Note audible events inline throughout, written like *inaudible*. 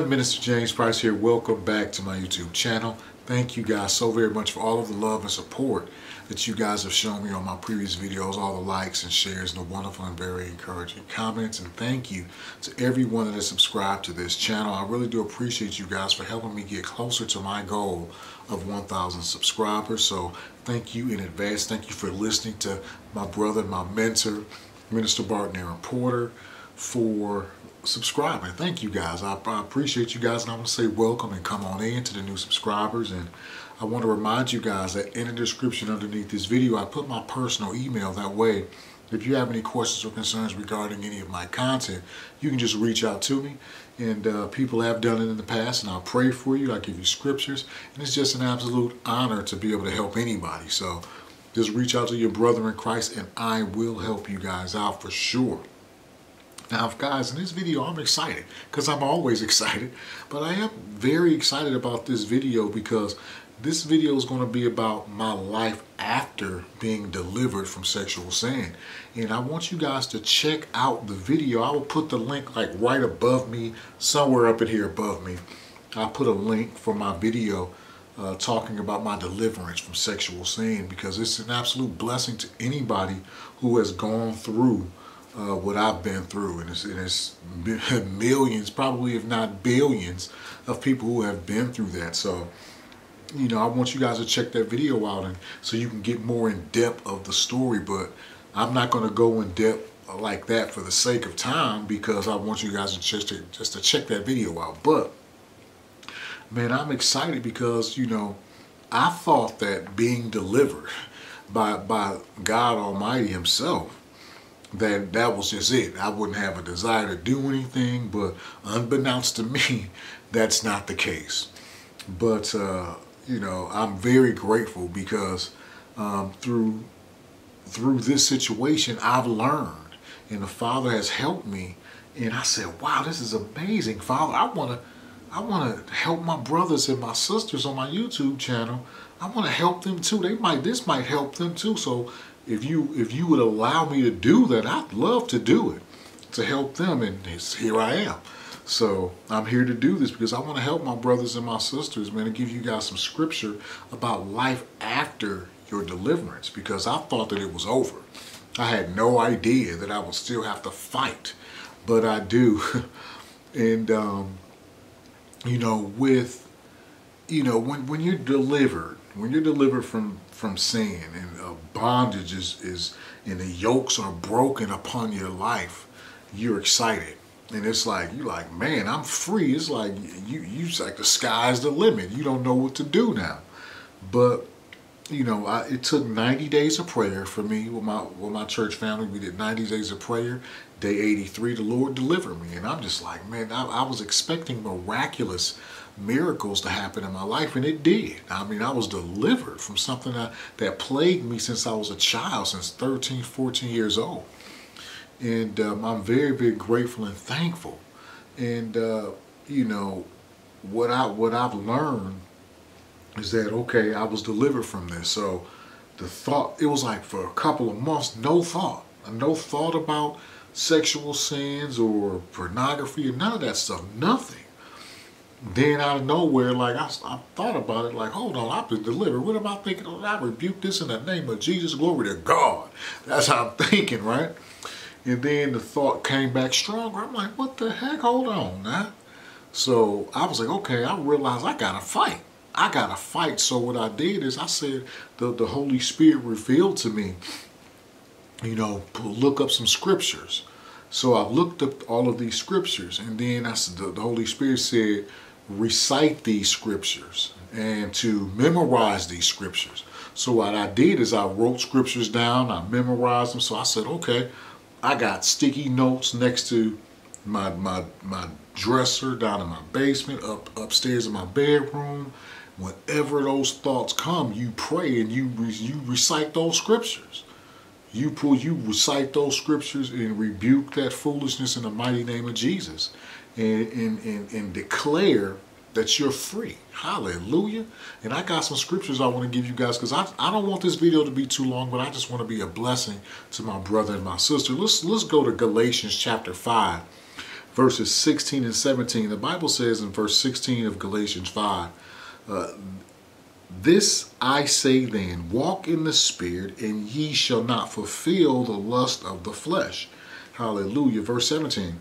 everyone, Minister James Price here. Welcome back to my YouTube channel. Thank you guys so very much for all of the love and support that you guys have shown me on my previous videos, all the likes and shares and the wonderful and very encouraging comments. And thank you to everyone that has subscribed to this channel. I really do appreciate you guys for helping me get closer to my goal of 1,000 subscribers. So thank you in advance. Thank you for listening to my brother, my mentor, Minister Barton Aaron Porter, for subscribing. Thank you guys. I, I, appreciate you guys and I want to say welcome and come on in to the new subscribers and I want to remind you guys that in the description underneath this video I put my personal email that way if you have any questions or concerns regarding any of my content you can just reach out to me and uh, people have done it in the past and I'll pray for you. I'll give you scriptures and it's just an absolute honor to be able to help anybody. So just reach out to your brother in Christ and I will help you guys out for sure. Now, guys, in this video, I'm excited because I'm always *laughs* excited, but I am very excited about this video because this video is going to be about my life after being delivered from sexual sin. And I want you guys to check out the video. I will put the link like right above me, somewhere up in here above me. I'll put a link for my video uh, talking about my deliverance from sexual sin because it's an absolute blessing to anybody who has gone through uh, what I've been through. And it's, and *laughs* millions, probably if not billions, of people who have been through that. So, you know, I want you guys to check that video out and so you can get more in depth of the story. But I'm not going to go in depth like that for the sake of time because I want you guys to just to, just to check that video out. But, man, I'm excited because, you know, I thought that being delivered by, by God Almighty himself that that was just it. I wouldn't have a desire to do anything, but unbeknownst to me, *laughs* that's not the case. But, uh, you know, I'm very grateful because um, through through this situation, I've learned and the Father has helped me. And I said, wow, this is amazing, Father. I want to I want to help my brothers and my sisters on my YouTube channel. I want to help them too. They might this might help them too. So if you if you would allow me to do that, I'd love to do it to help them, and here I am. So I'm here to do this because I want to help my brothers and my sisters, man, and give you guys some scripture about life after your deliverance because I thought that it was over. I had no idea that I would still have to fight, but I do. *laughs* and, um, you know, with, you know, when, when you're delivered, when you're delivered from from sin and bondage is, is and the yokes are broken upon your life, you're excited. And it's like, you're like, man, I'm free. It's like, you, you like the sky's the limit. You don't know what to do now. But, you know, I, it took 90 days of prayer for me with my, with my church family. We did 90 days of prayer. Day 83, the Lord delivered me. And I'm just like, man, I, I was expecting miraculous miracles to happen in my life, and it did. I mean, I was delivered from something that, that plagued me since I was a child, since 13, 14 years old. And um, I'm very, very grateful and thankful. And, uh, you know, what, I, what I've learned is that, okay, I was delivered from this. So the thought, it was like for a couple of months, no thought. No thought about sexual sins or pornography or none of that stuff. Nothing then out of nowhere, like I, I, thought about it, like, hold on, I've been delivered. What am I thinking? Oh, I rebuke this in the name of Jesus. Glory to God. That's how I'm thinking, right? And then the thought came back stronger. I'm like, what the heck? Hold on now. So I was like, okay, I realized I gotta fight. I gotta fight. So what I did is I said, the, the Holy Spirit revealed to me, you know, look up some scriptures. So I looked up all of these scriptures and then I said, the, the Holy Spirit said, recite these scriptures and to memorize these scriptures. So what I did is I wrote scriptures down, I memorized them. So I said, okay, I got sticky notes next to my my my dresser down in my basement, up upstairs in my bedroom. Whenever those thoughts come, you pray and you you recite those scriptures. You pull, you recite those scriptures and rebuke that foolishness in the mighty name of Jesus and, and, and, and declare that you're free. Hallelujah. And I got some scriptures I want to give you guys because I, I don't want this video to be too long, but I just want to be a blessing to my brother and my sister. Let's, let's go to Galatians chapter 5, verses 16 and 17. The Bible says in verse 16 of Galatians 5, uh, This I say then, walk in the Spirit, and ye shall not fulfill the lust of the flesh. Hallelujah. Verse 17.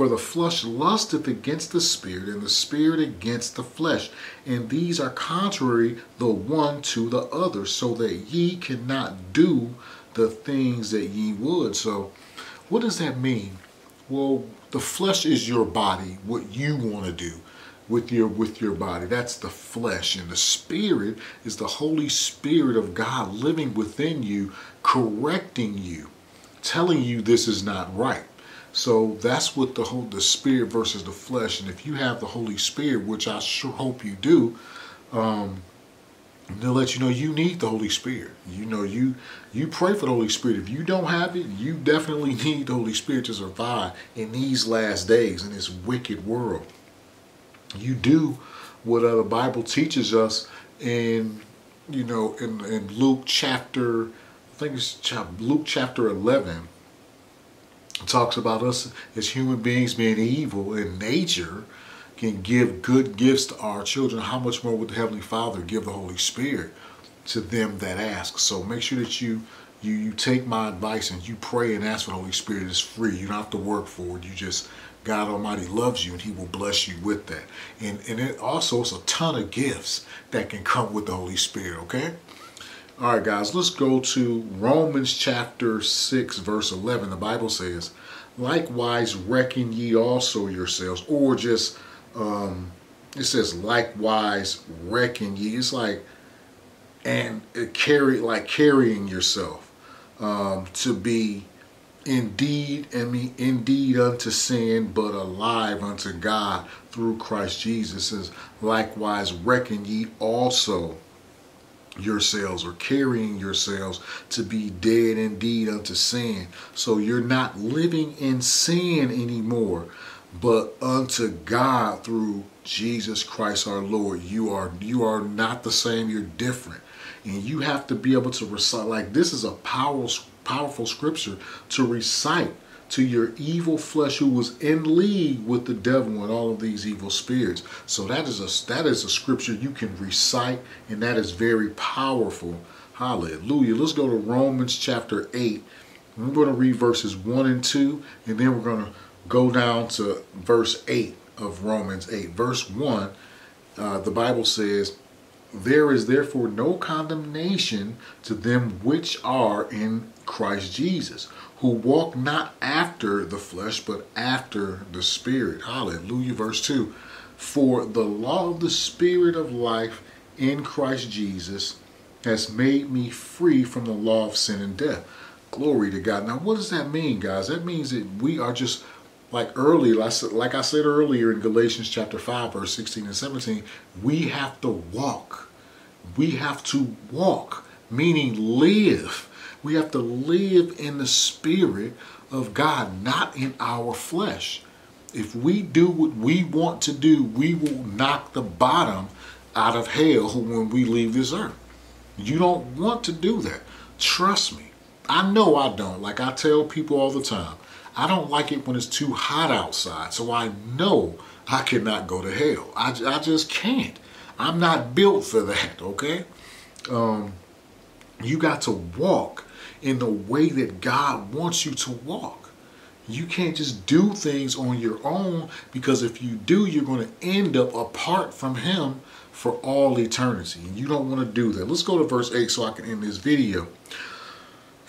For the flesh lusteth against the spirit, and the spirit against the flesh. And these are contrary the one to the other, so that ye cannot do the things that ye would. So, what does that mean? Well, the flesh is your body, what you want to do with your with your body. That's the flesh. And the spirit is the Holy Spirit of God living within you, correcting you, telling you this is not right. So that's what the whole the spirit versus the flesh. And if you have the Holy Spirit, which I sure hope you do, um, they'll let you know you need the Holy Spirit. You know, you you pray for the Holy Spirit. If you don't have it, you definitely *laughs* need the Holy Spirit to survive in these last days in this wicked world. You do what uh, the Bible teaches us in you know in, in Luke chapter I think it's Luke chapter 11 talks about us as human beings being evil in nature can give good gifts to our children, how much more would the Heavenly Father give the Holy Spirit to them that ask? So make sure that you you you take my advice and you pray and ask for the Holy Spirit. It's free. You don't have to work for it. You just God Almighty loves you and He will bless you with that. And and it also is a ton of gifts that can come with the Holy Spirit. Okay. All right, guys, let's go to Romans chapter 6, verse 11. The Bible says, Likewise, reckon ye also yourselves, or just, um, it says, likewise, reckon ye. It's like, and carry, like carrying yourself um, to be indeed, I mean, indeed unto sin, but alive unto God through Christ Jesus. Says, likewise, reckon ye also yourselves or carrying yourselves to be dead indeed unto sin. So you're not living in sin anymore, but unto God through Jesus Christ our Lord. You are you are not the same, you're different. And you have to be able to recite like this is a powerful powerful scripture to recite to your evil flesh who was in league with the devil and all of these evil spirits. So that is a that is a scripture you can recite and that is very powerful. Hallelujah. Let's go to Romans chapter 8. We're going to read verses 1 and 2 and then we're going to go down to verse 8 of Romans 8. Verse 1, uh, the Bible says, There is therefore no condemnation to them which are in Christ Jesus who walk not after the flesh, but after the Spirit. Hallelujah. Verse 2 For the law of the Spirit of life in Christ Jesus has made me free from the law of sin and death. Glory to God. Now, what does that mean, guys? That means that we are just like early, like I said earlier in Galatians chapter 5, verse 16 and 17, we have to walk. We have to walk, meaning live we have to live in the spirit of God, not in our flesh. If we do what we want to do, we will knock the bottom out of hell when we leave this earth. You don't want to do that. Trust me. I know I don't. Like I tell people all the time, I don't like it when it's too hot outside. So I know I cannot go to hell. I, I just can't. I'm not built for that, okay? Um, you got to walk in the way that God wants you to walk. You can't just do things on your own because if you do, you're going to end up apart from Him for all eternity. And you don't want to do that. Let's go to verse 8 so I can end this video.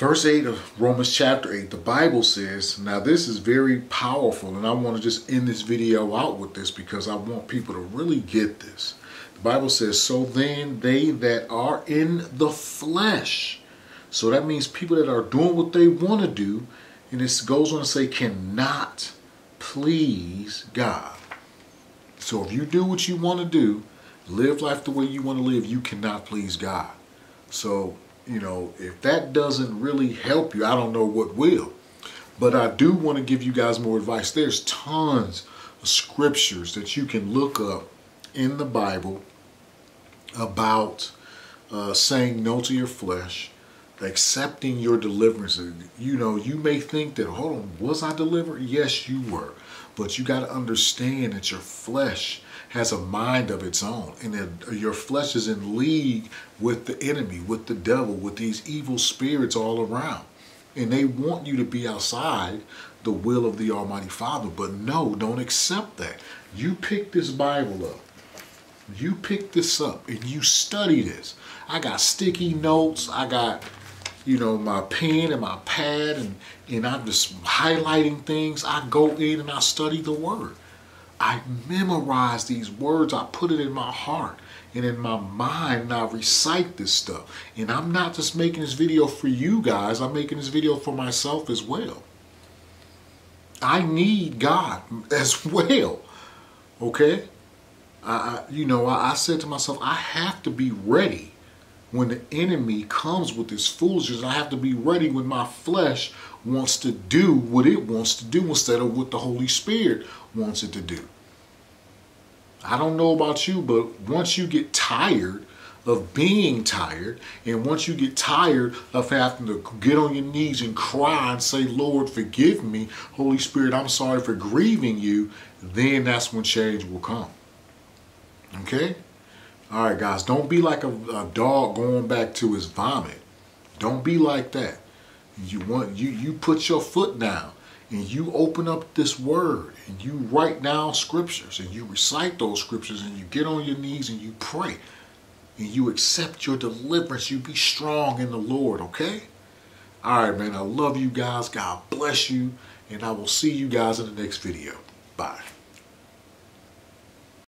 Verse 8 of Romans chapter 8, the Bible says, now this is very powerful and I want to just end this video out with this because I want people to really get this. The Bible says, so then they that are in the flesh, so that means people that are doing what they want to do, and it goes on to say cannot please God. So if you do what you want to do, live life the way you want to live, you cannot please God. So, you know, if that doesn't really help you, I don't know what will. But I do want to give you guys more advice. There's tons of scriptures that you can look up in the Bible about uh, saying no to your flesh accepting your deliverance. You know, you may think that, hold on, was I delivered? Yes, you were. But you got to understand that your flesh has a mind of its own and your flesh is in league with the enemy, with the devil, with these evil spirits all around. And they want you to be outside the will of the Almighty Father. But no, don't accept that. You pick this Bible up. You pick this up and you study this. I got sticky notes. I got you know, my pen and my pad and, and I'm just highlighting things. I go in and I study the word. I memorize these words. I put it in my heart and in my mind and I recite this stuff. And I'm not just making this video for you guys. I'm making this video for myself as well. I need God *laughs* as well. Okay? I, you know, I, I said to myself, I have to be ready when the enemy comes with his foolishness, I have to be ready when my flesh wants to do what it wants to do instead of what the Holy Spirit wants it to do. I don't know about you, but once you get tired of being tired, and once you get tired of having to get on your knees and cry and say, Lord, forgive me, Holy Spirit, I'm sorry for grieving you, then that's when change will come. Okay? All right, guys, don't be like a, a, dog going back to his vomit. Don't be like that. You want you you put your foot down and you open up this word and you write down scriptures and you recite those scriptures and you get on your knees and you pray and you accept your deliverance. You be strong in the Lord, okay? All right, man. I love you guys. God bless you. And I will see you guys in the next video. Bye.